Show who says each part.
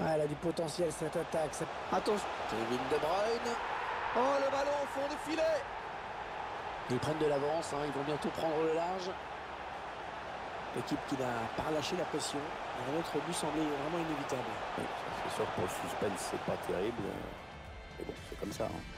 Speaker 1: Ah, elle a du potentiel cette attaque. Attention,
Speaker 2: Kevin De Bruyne. Oh, le ballon au fond du filet.
Speaker 1: ils prennent de l'avance, hein. ils vont bientôt prendre le large. L'équipe qui n'a pas relâché la pression. Un autre but semblait vraiment inévitable.
Speaker 3: C'est sûr que pour le suspense, c'est pas terrible. Mais bon, c'est comme ça. Hein.